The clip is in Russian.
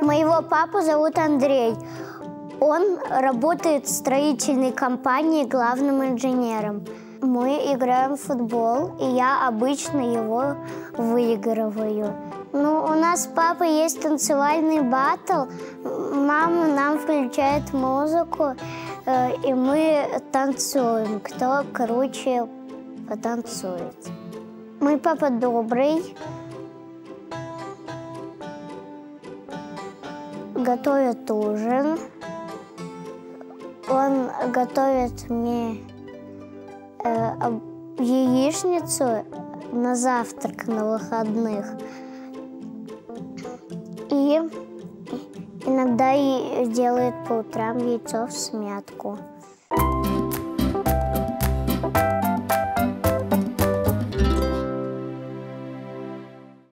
Моего папу зовут Андрей. Он работает в строительной компании главным инженером. Мы играем в футбол, и я обычно его выигрываю. Ну, у нас с папой есть танцевальный батл. Мама нам включает музыку, э, и мы танцуем. Кто круче потанцует. Мой папа добрый. Готовит ужин. Он готовит мне э, яичницу на завтрак на выходных. И иногда и делает по утрам яйцо в смятку.